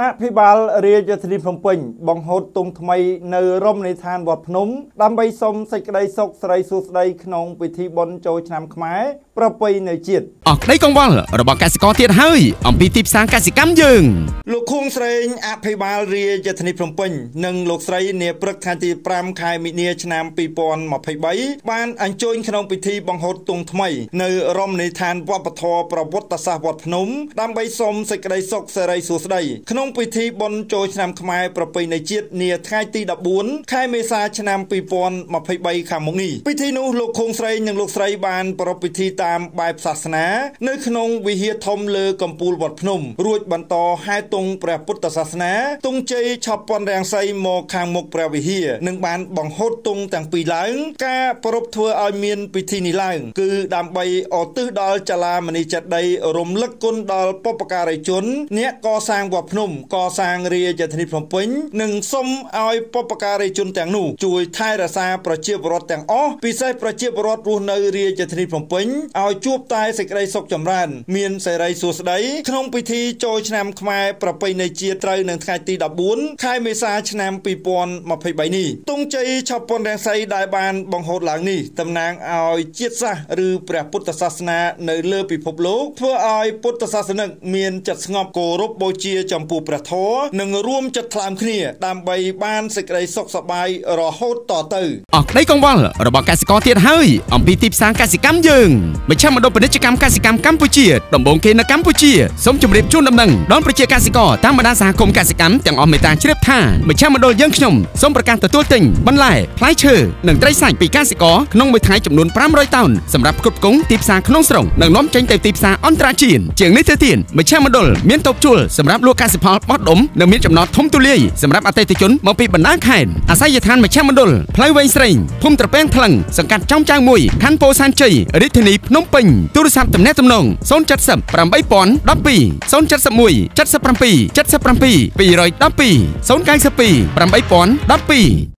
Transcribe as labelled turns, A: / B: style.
A: អភិបាលរាជធានីភ្នំពេញបង្ហូតទុំថ្មីនៅរមណីយដ្ឋានវត្តភ្នំដើម្បីសុំសេចក្តីសុខស្រីសួស្តីក្នុងពិធីបុណ្យចូលឆ្នាំខ្មែរប្រពៃណីជាតិ
B: អស់ក្តីកង្វល់របស់កសិករទៀតហើយអំពីទីផ្សារកសិកម្មយើង
A: លោកខួងស្រេងអភិបាលរាជធានីភ្នំពេញនិងលោកស្រីនាព្រឹកថ្ងៃទី5ខែមិនិនាឆ្នាំ2023បានអញ្ជើញក្នុងពិធីបង្ហូតទុំថ្មីនៅរមណីយដ្ឋានវប្បធម៌ប្រវត្តិសាស្ត្រវត្តភ្នំដើម្បីសុំសេចក្តីសុខសេរីសួស្តីក្នុងពិធីបុណ្យចូលឆ្នាំខ្មែរប្រពៃណីជាតិនាថ្ងៃទី14ខែមេសាឆ្នាំ2023ខាងមុខនេះពិធីនោះលោកខុងស្រីនិងលោកស្រីបានប្រារព្ធពិធីតាមបែបសាសនា នៅក្នុងវិហារធំលើកំពូលវត្តភ្នំ រួចបន្តហែតុងព្រះពុទ្ធសាសនាទង់ជ័យឆប់ពន់រាំងសីមកខាងមុខព្រះវិហារនិងបានបង្ហូតទង់ទាំងពីរឡើង ការប្រារព្ធធ្វើឲ្យមានពិធីនេះឡើង គឺដើម្បីឧទ្ទិសដល់ចលាមនីចេតិយរំលឹកគុណដល់បុព្វការីជន អ្នកកសាងវត្តភ្នំកសាងរាជធានីភ្នំពេញនិងសូមឲ្យបុព្វការីជនទាំងនោះជួយថែរក្សាប្រជាពលរដ្ឋទាំងអស់ពិសេសប្រជាពលរដ្ឋរស់នៅរាជធានីភ្នំពេញឲ្យជួបតែសេចក្តីសុខចម្រើន មានសេរីសួស្តីក្នុងពិធីចូលឆ្នាំខ្មែរប្រពៃណីជាតិត្រូវនៅថ្ងៃទី14ខែមេសាឆ្នាំ2023នេះទង់ជ័យឆពនរាំងសីដែលបានបង្ហូតឡើងនេះតំណាងឲ្យជាតិសាសន៍ឬព្រះពុទ្ធសាសនានៅលើពិភពលោកធ្វើឲ្យពុទ្ធសាសនិកមានចិត្តស្ងប់គោរពបូជាចំពោះព្រះធម៌និងរួមចិត្តថ្លើមគ្នា ដើម្បីបានសេចក្តីសុខសប្បាយរហូតតទៅ
B: អ ស់ក្តីកង្វល់របស់កសិករទៀតហើយអំពីទីផ្សារកសិកម្មយើងមជ្ឈមណ្ឌលពាណិជ្ជកម្មកសិកម្មកម្ពុជាដំបូងគេនៅកម្ពុជាសូមជម្រាបជូនដំណឹងដល់ប្រជាកសិករតាមបណ្ដាសហគមន៍កសិកម្មទាំងអស់មេត្តាជ្រាបថាមជ្ឈមណ្ឌលយើងខ្ញុំសូមប្រកាសទទួលទិញបន្លែផ្លែឈើនិងត្រីសាច់ពីកសិករក្នុងមួយថ្ងៃចំនួន500តោនសម្រាប់ផ្គត់ផ្គង់ទីផ្សារក្នុងស្រុងនិងនាំចេញទៅទីផ្សារអន្តរជាតិជាងនេះទៅទៀតមជ្ឈមណ្ឌលមានតូបជួលសម្រាប់លក់កសិផលបោះដុំនិងមានចំណតធំទូលាយសម្រាប់អតិថិជនមកពីបណ្ដាខេត្តអាស័យដ្ឋានមជ្ឈមណ្ឌលផ្លូវវែងស្រេងភូមិត្រពាំងថ្លឹងសង្កាត់ចំចៅ1ខណ្ឌពោធិ៍សែនជ័យរាជធានីភ្នំពេញទូរស័ព្ទទំនាក់ទំនង070 8012 071 77 77 212 092 8012